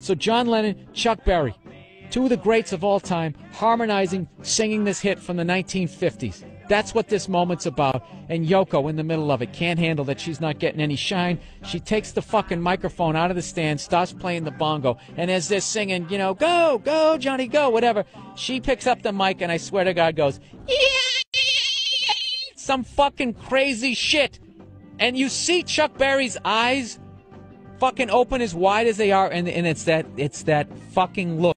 So John Lennon, Chuck Berry, two of the greats of all time, harmonizing, singing this hit from the 1950s. That's what this moment's about. And Yoko in the middle of it can't handle that she's not getting any shine. She takes the fucking microphone out of the stand, starts playing the bongo, and as they're singing, you know, go, go, Johnny, go, whatever, she picks up the mic and I swear to God goes, some fucking crazy shit. And you see Chuck Berry's eyes fucking open as wide as they are, and, and it's that it's that fucking look.